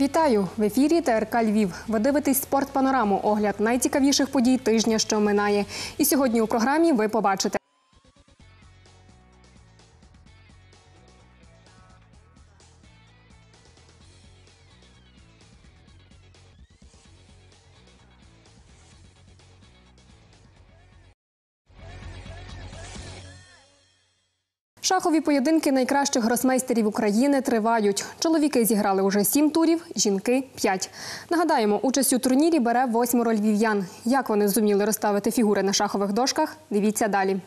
Вітаю в ефірі ТРК Львів. Ви дивитесь спортпанораму, огляд найцікавіших подій тижня, що минає. І сьогодні у програмі ви побачите. Шахові поєдинки найкращих гросмейстерів України тривають. Чоловіки зіграли уже сім турів, жінки п'ять. Нагадаємо, участь у турнірі бере восьмеро львів'ян. Як вони зуміли розставити фігури на шахових дошках? Дивіться далі.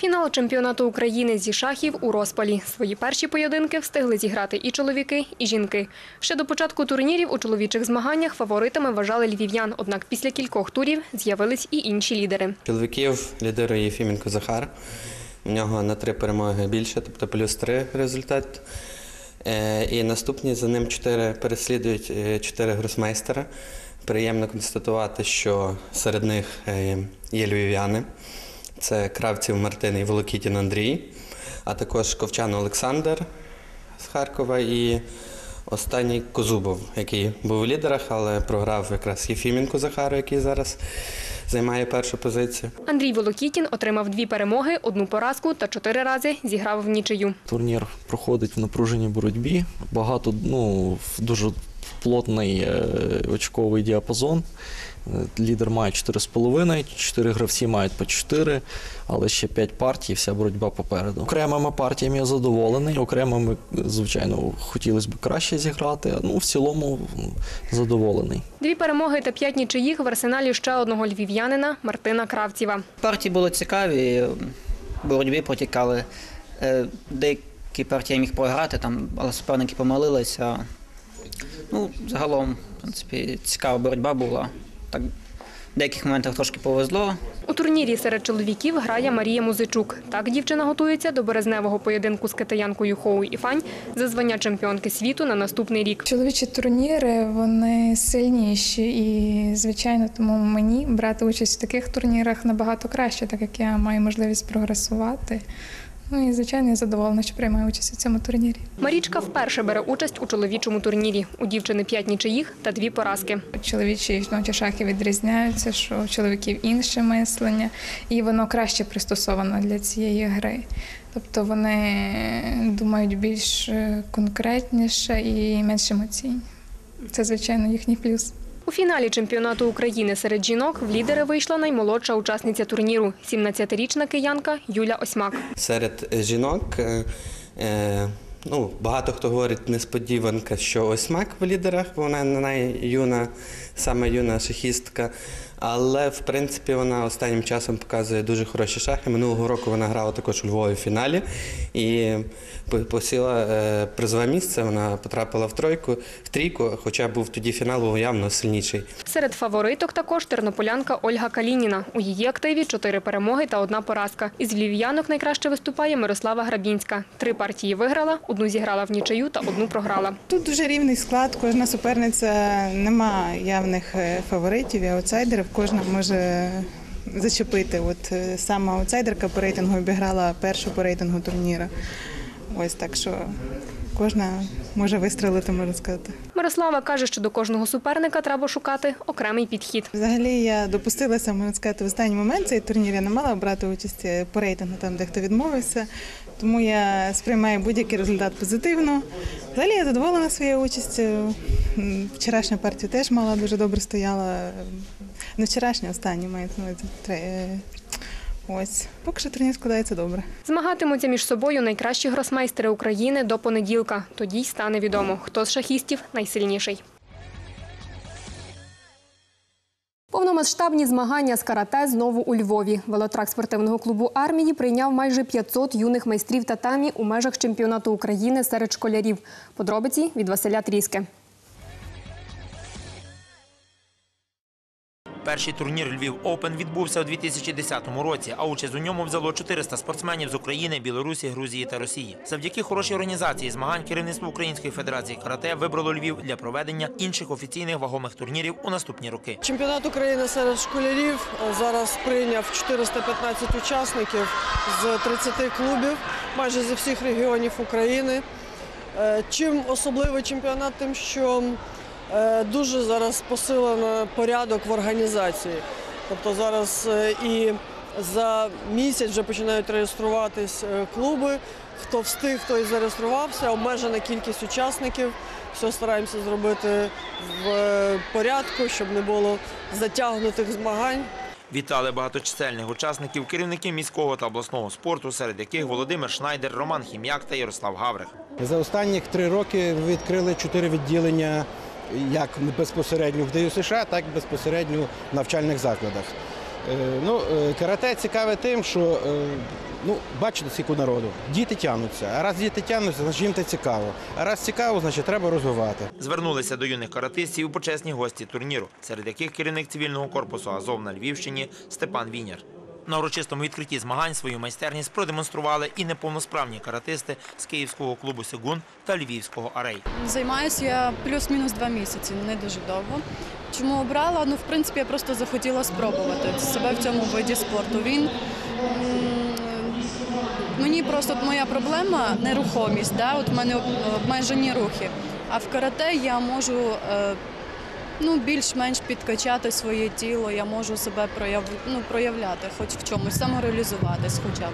Фінал чемпіонату України зі шахів у розпалі. Свої перші поєдинки встигли зіграти і чоловіки, і жінки. Ще до початку турнірів у чоловічих змаганнях фаворитами вважали львів'ян. Однак після кількох турів з'явились і інші лідери. Чоловіків лідирує Єфіменко Захар. У нього на три перемоги більше, тобто плюс три результат. Е, І наступні за ним чотири переслідують е, чотири гросмейстера. Приємно констатувати, що серед них е, є львів'яни. Це Кравців Мартин і Волокітін Андрій, а також Ковчан Олександр з Харкова і останній Козубов, який був у лідерах, але програв якраз Єфіменко Захару, який зараз займає першу позицію. Андрій Волокітін отримав дві перемоги, одну поразку та чотири рази зіграв в нічию. Турнір проходить в напруженій боротьбі. Багато ну, в- дуже плотний е, очковий діапазон. Е, Лідер має 4,5, 4 гравці мають по 4, але ще 5 партій, вся боротьба попереду. Окремими партіями я задоволений, окремими, звичайно, хотілося б краще зіграти. Ну, в цілому задоволений. Дві перемоги та п'ять нічиїх в арсеналі ще одного львів'янина Мартина Кравціва. Партії були цікаві, боротьбі протікали. Е, Деякі партії я міг програти, там, але суперники помилилися. Ну, загалом, в принципі, цікава боротьба була. Так, в деяких моментах трошки повезло. У турнірі серед чоловіків грає Марія Музичук. Так дівчина готується до березневого поєдинку з китаянкою Хоу Іфань за звання чемпіонки світу на наступний рік. Чоловічі турніри вони сильніші, і звичайно, тому мені брати участь в таких турнірах набагато краще, так як я маю можливість прогресувати. Ну і звичайно, я задоволена, що приймаю участь у цьому турнірі. Марічка вперше бере участь у чоловічому турнірі. У дівчини п'ять нічиїх та дві поразки. Чоловічі і жіночі шахи відрізняються, що у чоловіків інше мислення, і воно краще пристосовано для цієї гри. Тобто вони думають більш е, конкретніше і менш емоційні. Це, звичайно, їхній плюс. У фіналі чемпіонату України серед жінок в лідери вийшла наймолодша учасниця турніру – 17-річна киянка Юля Осьмак. Серед жінок е, е, ну, багато хто говорить несподіванка, що Осьмак в лідерах, бо вона найюна, саме юна шахістка. Але в принципі вона останнім часом показує дуже хороші шахи. Минулого року вона грала також у Львові в фіналі і посіла е, призове місце. Вона потрапила в тройку, в трійку, хоча був тоді фінал явно сильніший. Серед фавориток також тернополянка Ольга Калініна. У її активі чотири перемоги та одна поразка. Із львів'янок найкраще виступає Мирослава Грабінська. Три партії виграла, одну зіграла в нічию та одну програла. Тут дуже рівний склад, кожна суперниця нема явних е, фаворитів і аутсайдерів. Кожна може зачепити. От е, сама аутсайдерка по рейтингу обіграла першу по рейтингу турніра. Ось так що кожна може вистрелити, можна сказати. Мирослава каже, що до кожного суперника треба шукати окремий підхід. Взагалі я допустилася, можна сказати, в останній момент цей турнір я не мала брати участь по рейтингу, там де хто відмовився. Тому я сприймаю будь-який результат позитивно. Взагалі я задоволена своєю участю. Вчорашня партія теж мала дуже добре стояла. Не вчорашня, остання маю е, Ось. Поки що турнір складається добре. Змагатимуться між собою найкращі гросмейстери України до понеділка. Тоді й стане відомо, хто з шахістів найсильніший. Повномасштабні змагання з карате знову у Львові. Велотрак спортивного клубу армії прийняв майже 500 юних майстрів татамі у межах чемпіонату України серед школярів. Подробиці від Василя Тріски. Перший турнір Львів Оупен відбувся у 2010 році, а участь у ньому взяло 400 спортсменів з України, Білорусі, Грузії та Росії. Завдяки хорошій організації змагань керівництво Української федерації карате вибрало Львів для проведення інших офіційних вагомих турнірів у наступні роки. Чемпіонат України серед школярів е, зараз прийняв 415 учасників з 30 клубів, майже зі всіх регіонів України. Е, Чим особливий чемпіонат? Тим, що дуже зараз посилено порядок в організації. Тобто зараз е, і за місяць вже починають реєструватись е, клуби. Хто встиг, той зареєструвався, обмежена кількість учасників. Все стараємося зробити в е, порядку, щоб не було затягнутих змагань. Вітали багаточисельних учасників керівники міського та обласного спорту, серед яких Володимир Шнайдер, Роман Хім'як та Ярослав Гаврих. За останні три роки відкрили чотири відділення як безпосередньо в ДЮСШ, так і безпосередньо в навчальних закладах. Е, Ну, е, карате цікаве тим, що е, ну, бачите, скільки народу. Діти тягнуться. А раз діти тягнуться, значить їм це цікаво. А раз цікаво, значить треба розвивати. Звернулися до юних каратистів почесні гості турніру, серед яких керівник цивільного корпусу Азов на Львівщині Степан Віняр. На урочистому відкритті змагань свою майстерність продемонстрували і неповносправні каратисти з київського клубу Сигун та львівського Арей. Займаюся я плюс-мінус два місяці, не дуже довго. Чому обрала? Ну, в принципі, я просто захотіла спробувати себе в цьому виді спорту. Він мені просто от моя проблема нерухомість. Да? От в мене обмежені рухи. А в карате я можу е, ну, більш-менш підкачати своє тіло, я можу себе прояв... ну, проявляти, хоч в чомусь, самореалізуватись хоча б.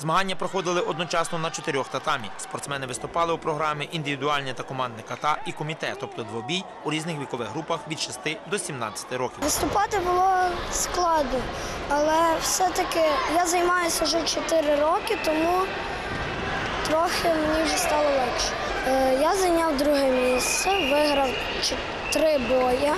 Змагання проходили одночасно на чотирьох татамі. Спортсмени виступали у програмі індивідуальне та командне ката і коміте, тобто двобій у різних вікових групах від 6 до 17 років. Виступати було складно, але все-таки я займаюся вже 4 роки, тому трохи мені вже стало легше. Е, Я зайняв друге місце, виграв чи- три боя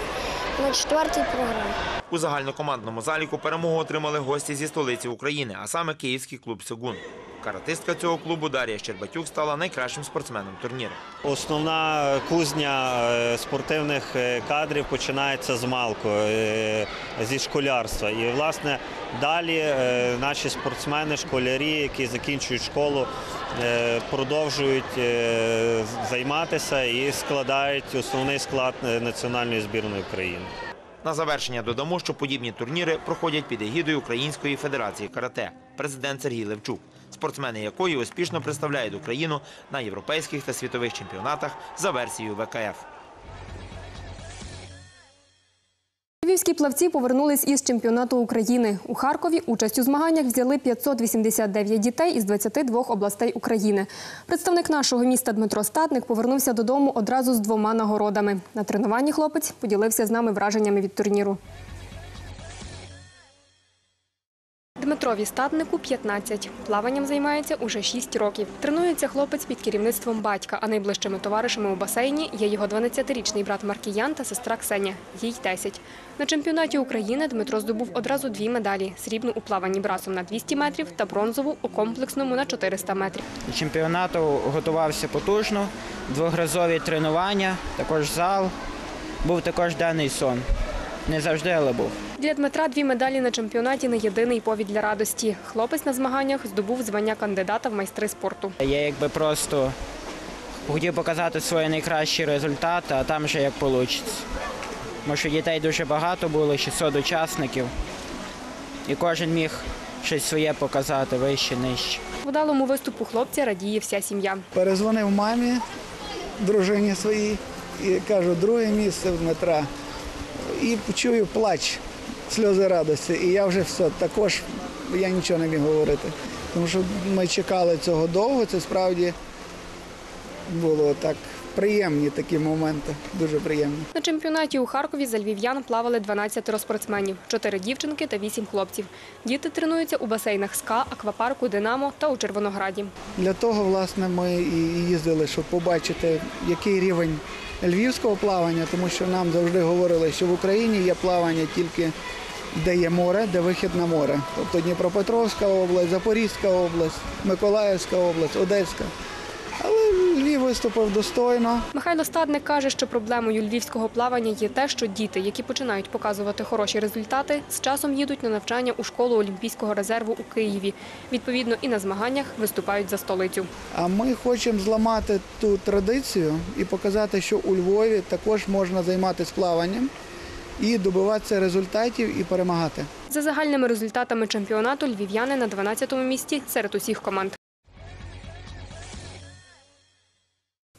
на четвертій програмі. У загальнокомандному заліку перемогу отримали гості зі столиці України, а саме київський клуб Сигун. Каратистка цього клубу Дар'я Щербатюк стала найкращим спортсменом турніру. Основна кузня е, спортивних е, кадрів починається з малку, е, зі школярства. І, власне, далі наші спортсмени, школярі, які закінчують школу, продовжують займатися і складають основний склад національної збірної України. На завершення додамо, що подібні турніри проходять під егідою Української федерації карате, президент Сергій Левчук, спортсмени якої успішно представляють Україну на європейських та світових чемпіонатах за версією ВКФ. Львівські плавці повернулись із чемпіонату України. У Харкові участь у змаганнях взяли 589 дітей із 22 областей України. Представник нашого міста Дмитро Статник повернувся додому одразу з двома нагородами. На тренуванні хлопець поділився з нами враженнями від турніру. Дмитрові статнику 15. Плаванням займається уже 6 років. Тренується хлопець під керівництвом батька, а найближчими товаришами у басейні є його 12-річний брат Маркіян та сестра Ксеня. Їй 10. На чемпіонаті України Дмитро здобув одразу дві медалі: срібну у плаванні брасом на 200 метрів та бронзову у комплексному на 400 метрів. Чемпіонату готувався потужно, двохразові тренування, також зал. Був також денний сон. Не завжди, але був. Для Дмитра дві медалі на чемпіонаті не єдиний повід для радості. Хлопець на змаганнях здобув звання кандидата в майстри спорту. Я якби просто хотів показати свої найкращі результати, а там вже як вийде. Тому що дітей дуже багато було, 600 учасників. І кожен міг щось своє показати вище, нижче. Вдалому виступу хлопця радіє вся сім'я. Перезвонив мамі, дружині своїй, і кажу, друге місце в Дмитра. І почую плач, сльози радості. І я вже все, також я нічого не міг говорити. Тому що ми чекали цього довго, це справді було так приємні такі моменти, дуже приємні. На чемпіонаті у Харкові за львів'ян плавали 12 спортсменів, 4 дівчинки та 8 хлопців. Діти тренуються у басейнах СКА, аквапарку Динамо та у Червонограді. Для того, власне, ми і їздили, щоб побачити, який рівень львівського плавання, тому що нам завжди говорили, що в Україні є плавання тільки де є море, де вихід на море. Тобто Дніпропетровська область, Запорізька область, Миколаївська область, Одеська. Виступив достойно. Михайло Стадник каже, що проблемою львівського плавання є те, що діти, які починають показувати хороші результати, з часом їдуть на навчання у школу Олімпійського резерву у Києві. Відповідно, і на змаганнях виступають за столицю. А ми хочемо зламати ту традицію і показати, що у Львові також можна займатися плаванням і добиватися результатів і перемагати. За загальними результатами чемпіонату львів'яни на 12-му місці серед усіх команд.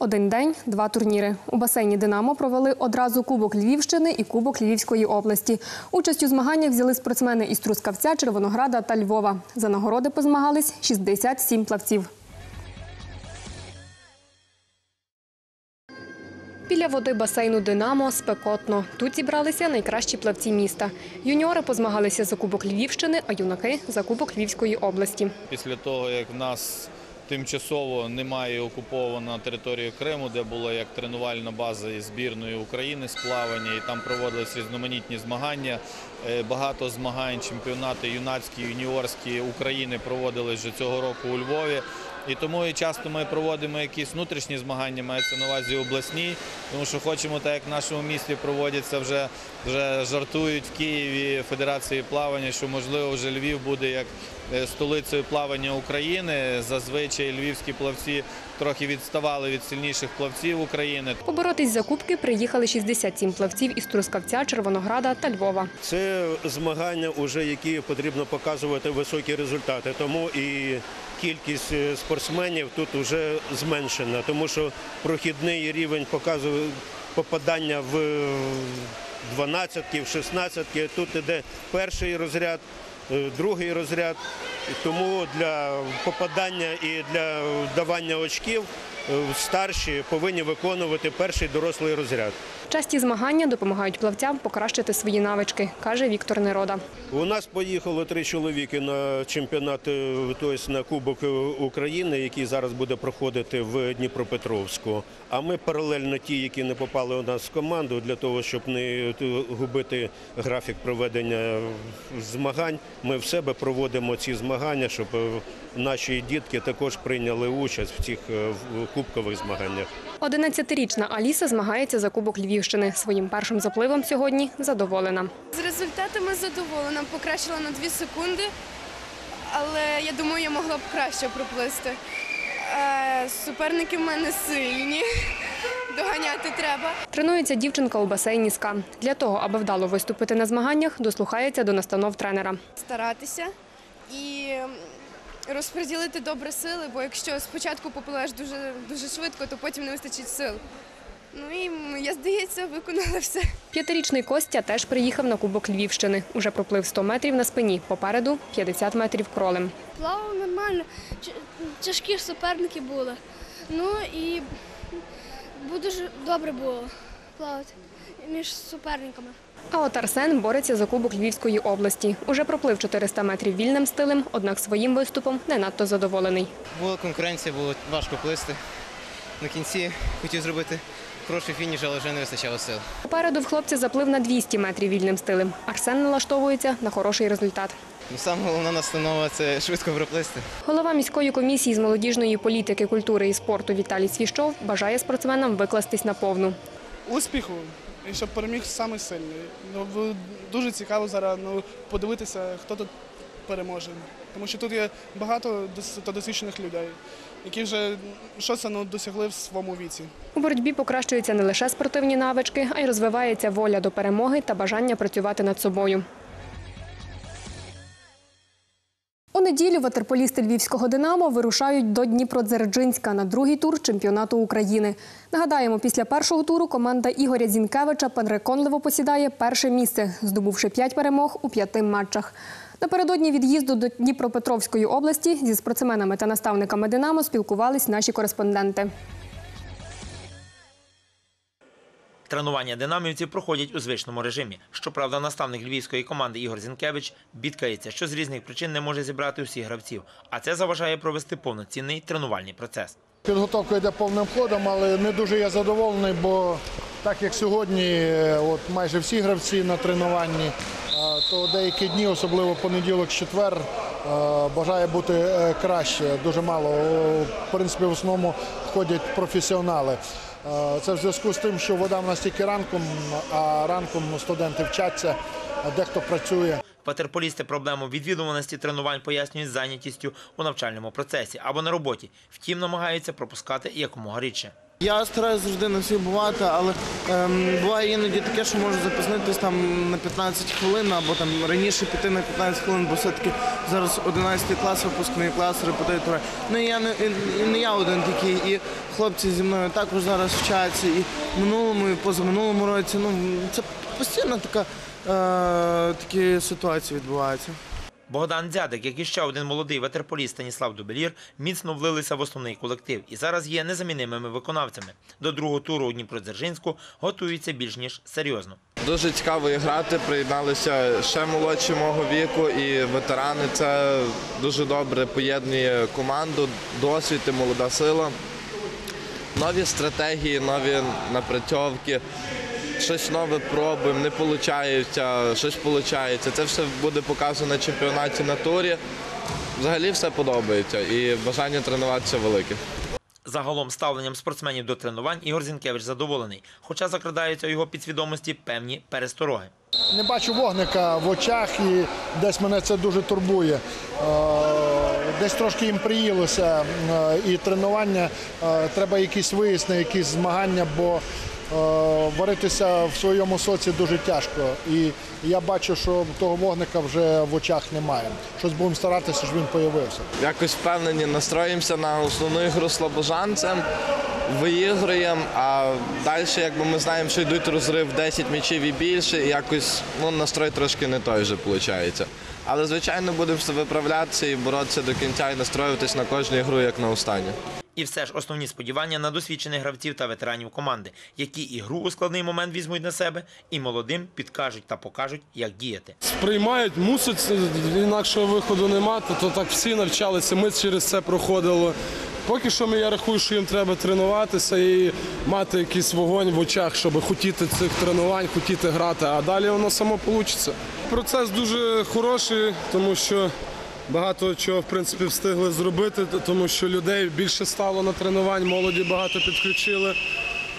Один день, два турніри. У басейні Динамо провели одразу Кубок Львівщини і Кубок Львівської області. Участь у змаганнях взяли спортсмени із Трускавця, Червонограда та Львова. За нагороди позмагались 67 плавців. Біля води басейну Динамо спекотно. Тут зібралися найкращі плавці міста. Юніори позмагалися за Кубок Львівщини, а юнаки за Кубок Львівської області. Після того, як в нас тимчасово немає окупована територія Криму, де була як тренувальна база і збірної України з плавання, і там проводились різноманітні змагання. Е, Багато змагань, чемпіонати юнацькі, юніорські України проводились вже цього року у Львові. І тому і часто ми проводимо якісь внутрішні змагання, мається на увазі обласні, тому що хочемо, так як в нашому місті проводяться вже, вже жартують в Києві Федерації плавання, що можливо вже Львів буде як е, столицею плавання України. Зазвичай львівські плавці трохи відставали від сильніших плавців України. Поборотись за кубки приїхали 67 плавців із Трускавця, Червонограда та Львова. Це змагання, уже які потрібно показувати високі результати. Тому і кількість е, спортсменів тут вже зменшена, тому що прохідний рівень показує попадання в 12 в 16 Тут іде перший розряд, другий розряд. Тому для попадання і для давання очків е, старші повинні виконувати перший дорослий розряд. Часті змагання допомагають плавцям покращити свої навички, каже Віктор Нерода. У нас поїхало три чоловіки на чемпіонат, е, тобто на Кубок України, який зараз буде проходити в Дніпропетровську. А ми паралельно ті, які не попали у нас в команду, для того, щоб не е, губити графік проведення змагань, ми в себе проводимо ці змагання, щоб е, наші дітки також прийняли участь в цих кубкових змаганнях. 11-річна Аліса змагається за Кубок Львівщини. Своїм першим запливом сьогодні задоволена. З результатами задоволена, покращила на 2 секунди, але я думаю, я могла б краще проплисти. Е, Суперники в мене сильні, доганяти треба. Тренується дівчинка у басейні СКА. Для того, аби вдало виступити на змаганнях, дослухається до настанов тренера. Старатися і розподілити добре сили, бо якщо спочатку попливеш дуже, дуже швидко, то потім не вистачить сил. Ну і я, здається, виконала все. П'ятирічний Костя теж приїхав на Кубок Львівщини. Уже проплив 100 метрів на спині, попереду 50 метрів кролем. Плавав нормально, тяжкі ж суперники були. Ну і дуже добре було плавати між суперниками. А от Арсен бореться за Кубок Львівської області. Уже проплив 400 метрів вільним стилем, однак своїм виступом не надто задоволений. Була конкуренція, було важко плисти. На кінці хотів зробити хороший фініш, але вже не вистачало сил. Попереду в хлопця заплив на 200 метрів вільним стилем. Арсен налаштовується на хороший результат. Ну, Саме головна настанова це швидко проплисти. Голова міської комісії з молодіжної політики, культури і спорту Віталій Свіщов бажає спортсменам викластись на повну. успіху і щоб переміг самий сильний. Ну, дуже цікаво зараз ну, подивитися, хто тут переможе. Тому що тут є багато дос- досвідчених людей, які вже щось ну, досягли в своєму віці. У боротьбі покращуються не лише спортивні навички, а й розвивається воля до перемоги та бажання працювати над собою. У неділю ватерполісти львівського «Динамо» вирушають до Дніпродзержинська на другий тур чемпіонату України. Нагадаємо, після першого туру команда Ігоря Зінкевича переконливо посідає перше місце, здобувши п'ять перемог у п'яти матчах. Напередодні від'їзду до Дніпропетровської області зі спортсменами та наставниками «Динамо» спілкувались наші кореспонденти. Тренування динамівців проходять у звичному режимі. Щоправда, наставник львівської команди Ігор Зінкевич бідкається, що з різних причин не може зібрати усіх гравців, а це заважає провести повноцінний тренувальний процес. Підготовка йде повним ходом, але не дуже я задоволений, бо так як сьогодні, е, от майже всі гравці на тренуванні, е, то деякі дні, особливо понеділок, четвер, е, бажає бути краще. Дуже мало. В принципі, в основному ходять професіонали. Е, Це в зв'язку з тим, що вода в нас тільки ранком, а ранком студенти вчаться, а дехто працює. Ватерполісти проблему відвідуваності тренувань пояснюють зайнятістю у навчальному процесі або на роботі. Втім, намагаються пропускати якомога рідше. Я стараюся завжди на всіх бувати, але ем, буває іноді таке, що можу запізнитись там на 15 хвилин або там раніше піти на 15 хвилин, бо все-таки зараз 11 клас, випускний клас, репетитори. Ну і я не, і не я один такий, і хлопці зі мною також зараз вчаться. І в минулому, і позаминулому році. Ну це постійно така е, такі ситуації відбуваються. Богдан Дзядик, як і ще один молодий ветерполіст Станіслав Дубелір, міцно влилися в основний колектив і зараз є незамінимими виконавцями. До другого туру у Дніпродзержинську готуються більш ніж серйозно. Дуже цікаво грати. Приєдналися ще молодші мого віку і ветерани. Це дуже добре поєднує команду, досвід і молода сила. Нові стратегії, нові напрацьовки. Щось нове пробуємо, не виходить, щось виходить. Це все буде показано на чемпіонаті на турі. Взагалі все подобається і бажання тренуватися велике. Загалом ставленням спортсменів до тренувань Ігор Зінкевич задоволений, хоча закрадаються у його підсвідомості певні перестороги. Не бачу вогника в очах і десь мене це дуже турбує. Е, Десь трошки їм приїлося е, і тренування. е, Треба якісь виясни, якісь змагання, бо варитися в своєму соці дуже тяжко. І я бачу, що того вогника вже в очах немає. Щось будемо старатися, щоб він появився. Якось впевнені, настроїмося на основну ігру слабожанцем, виіграємо, а далі, якби ми знаємо, що йдуть розрив 10 м'ячів і більше, і якось ну, настрой трошки не той вже виходить. Але, звичайно, будемо виправлятися і боротися до кінця і настроюватись на кожну ігру, як на останню. І все ж основні сподівання на досвідчених гравців та ветеранів команди, які і гру у складний момент візьмуть на себе, і молодим підкажуть та покажуть, як діяти. Сприймають, мусять, інакшого виходу нема, то, так всі навчалися, ми через це проходили. Поки що ми- я рахую, що їм треба тренуватися і мати якийсь вогонь в очах, щоб хотіти цих тренувань, хотіти грати, а далі воно само вийде. Процес дуже хороший, тому що багато чого в принципі встигли зробити, тому що людей більше стало на тренувань, молоді багато підключили.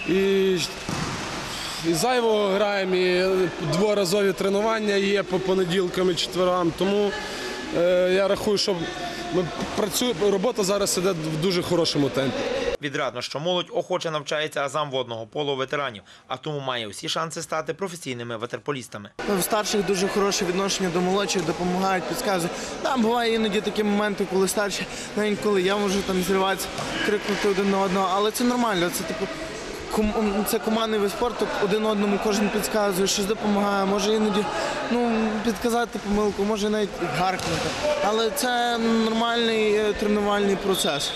І і зайво граємо, і дворазові тренування є по понеділкам і четверам. Тому е, я рахую, що ми працюємо, робота зараз іде в дуже хорошому темпі. Відрадно, що молодь охоче навчається азам водного полу ветеранів, а тому має усі шанси стати професійними ветерполістами. В старших дуже хороше відношення до молодших, допомагають, підказують. Там буває іноді такі моменти, коли старші, навіть коли я можу там зриватися, крикнути один на одного, але це нормально. Це типу це командний вид спорту, один одному кожен підказує, щось допомагає, може іноді ну, підказати помилку, може навіть гаркнути. Але це нормальний е, тренувальний процес.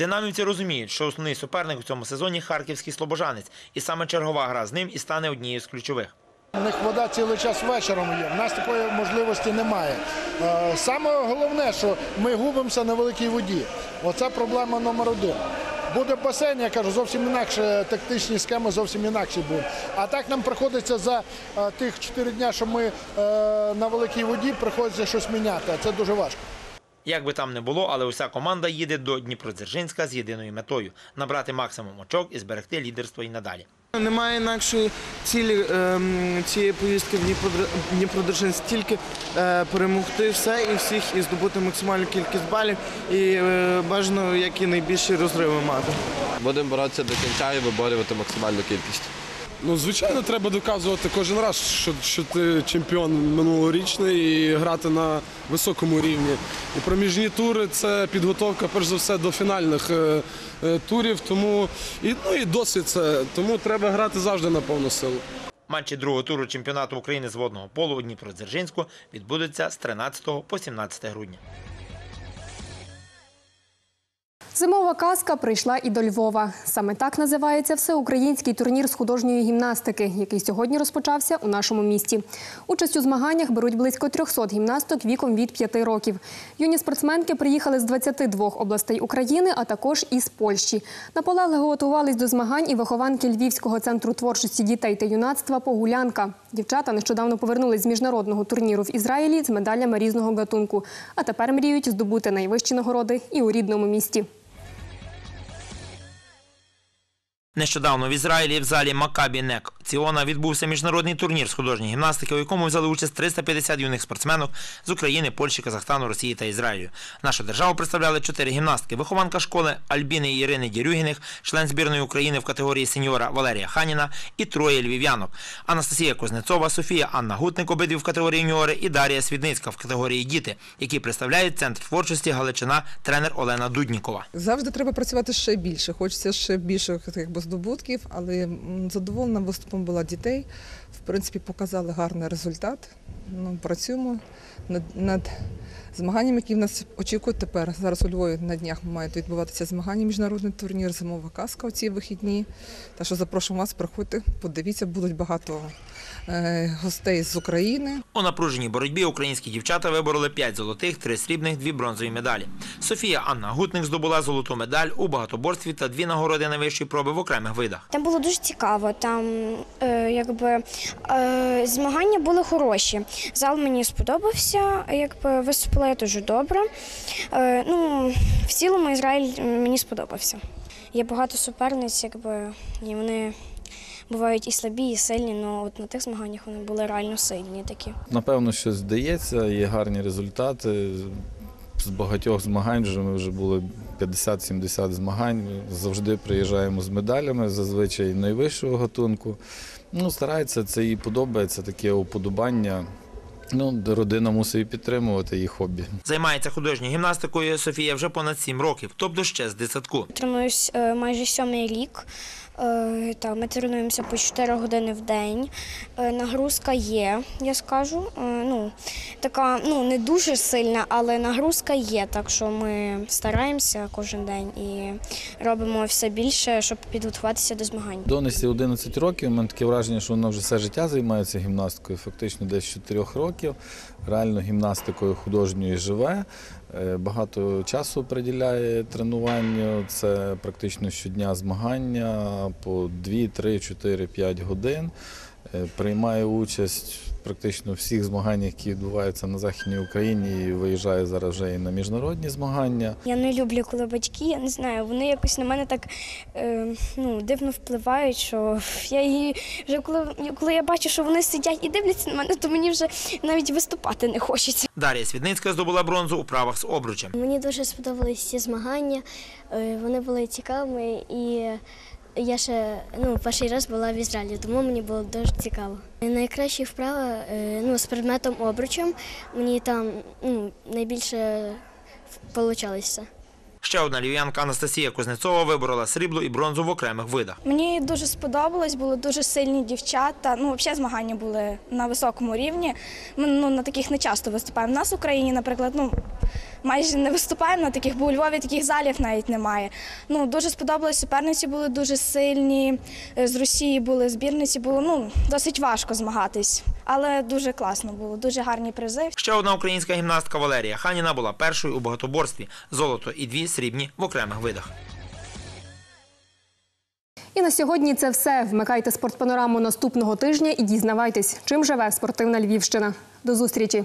Динамівці розуміють, що основний суперник у цьому сезоні харківський слобожанець, і саме чергова гра з ним і стане однією з ключових. У них вода цілий час вечором є. У нас такої можливості немає. Е, Саме головне, що ми губимося на великій воді. Оце проблема номер один. Буде басейн, я кажу, зовсім інакше, тактичні схеми зовсім інакші будуть. А так нам приходиться за е, тих чотири дні, що ми е, на великій воді, приходиться щось міняти. Це дуже важко. Як би там не було, але уся команда їде до Дніпродзержинська з єдиною метою набрати максимум очок і зберегти лідерство і надалі. Немає інакшої цілі ем, цієї поїздки в Дніпро- Дніпродзержинськ, тільки е, перемогти все і всіх і здобути максимальну кількість балів і е, бажано які найбільші розриви мати. Будемо боротися до кінця і виборювати максимальну кількість. Ну, звичайно, треба доказувати кожен раз, що, що ти чемпіон минулорічний і грати на високому рівні. І проміжні тури це підготовка, перш за все, до фінальних е, е, турів. Тому і, ну, і досвід це. Тому треба грати завжди на повну силу. Матчі другого туру чемпіонату України з водного полу у Дніпродзержинську відбудуться з 13 по 17 грудня. Зимова казка прийшла і до Львова. Саме так називається всеукраїнський турнір з художньої гімнастики, який сьогодні розпочався у нашому місті. Участь у змаганнях беруть близько 300 гімнасток віком від 5 років. Юні спортсменки приїхали з 22 областей України, а також із Польщі. Наполегливо готувались до змагань і вихованки Львівського центру творчості дітей та юнацтва Погулянка. Дівчата нещодавно повернулись з міжнародного турніру в Ізраїлі з медалями різного гатунку. А тепер мріють здобути найвищі нагороди і у рідному місті. Нещодавно в Ізраїлі в залі Макабі Нек Ціона відбувся міжнародний турнір з художньої гімнастики, у якому взяли участь 350 юних спортсменок з України, Польщі, Казахстану, Росії та Ізраїлю. Нашу державу представляли чотири гімнастки: вихованка школи Альбіни Ірини Дірюгіних, член збірної України в категорії сеньора Валерія Ханіна і троє львів'янок: Анастасія Кузнецова, Софія Анна Гутник, обидві в категорії юніори, і Дар'я Свідницька в категорії діти, які представляють центр творчості Галичина, тренер Олена Дуднікова. Завжди треба працювати ще більше. Хочеться ще більше якби, здобутків, але задоволена виступом була дітей. В принципі, показали гарний результат. Ну, працюємо над, над змаганнями, які в нас очікують тепер. Зараз у Львові на днях мають відбуватися змагання, міжнародний турнір, зимова казка у ці вихідні. Так що запрошуємо вас, приходьте, подивіться, будуть багато е, гостей з України. У напруженій боротьбі українські дівчата вибороли 5 золотих, 3 срібних, 2 бронзові медалі. Софія Анна Гутник здобула золоту медаль у багатоборстві та дві нагороди найвищої проби в окремих видах. Там було дуже цікаво. Там е, якби е, змагання були хороші. Зал мені сподобався, якби виступила я дуже добре. Е, ну, в цілому Ізраїль мені сподобався. Є багато суперниць, якби і вони бувають і слабі, і сильні, але от на тих змаганнях вони були реально сильні такі. Напевно, щось вдається, є гарні результати. З багатьох змагань вже ми вже були 50-70 змагань. Завжди приїжджаємо з медалями, зазвичай найвищого гатунку. Ну, старається, це їй подобається, таке уподобання. Ну, родина мусить підтримувати її хобі. Займається художньою гімнастикою Софія вже понад сім років, тобто ще з дитсадку. Тренуюсь е, майже сьомий рік. Е, ми тренуємося по 4 години в день. Е, Нагрузка є, я скажу. Е, Ну, така ну, не дуже сильна, але нагрузка є. Так що ми стараємося кожен день і робимо все більше, щоб підготуватися до змагань. Донесі 11 років. У мене таке враження, що вона вже все життя займається гімнастикою, фактично десь 4 років. Реально гімнастикою художньою живе. Е, Багато часу приділяє тренуванню. Це практично щодня змагання по 2, 3, 4, 5 годин. Е, Приймає участь практично всіх змаганнях, які відбуваються на Західній Україні, і виїжджає зараз вже і на міжнародні змагання. Я не люблю, коли батьки, я не знаю, вони якось на мене так е, ну, дивно впливають, що я її вже коли, коли я бачу, що вони сидять і дивляться на мене, то мені вже навіть виступати не хочеться. Дар'я Свідницька здобула бронзу у правах з обручем. Мені дуже сподобались ці змагання. е, Вони були цікавими і я ще ну, перший раз була в Ізраїлі, тому мені було дуже цікаво. Найкраща вправа е, ну, з предметом обручем. Мені там ну, найбільше вийшло. Ще одна львів'янка Анастасія Кузнецова виборола срібло і бронзу в окремих видах. Мені дуже сподобалось, були дуже сильні дівчата. Ну, взагалі змагання були на високому рівні. Ми ну, на таких не часто виступаємо. У нас в Україні, наприклад, ну майже не виступаємо на таких, бо у Львові таких залів навіть немає. Ну, дуже сподобалось, суперниці були дуже сильні. е, З Росії були збірниці, було ну, досить важко змагатись, але дуже класно було, дуже гарні призи. Ще одна українська гімнастка Валерія Ханіна була першою у багатоборстві золото і дві срібні в окремих видах. І на сьогодні це все. Вмикайте спортпанораму наступного тижня і дізнавайтесь, чим живе спортивна Львівщина. До зустрічі!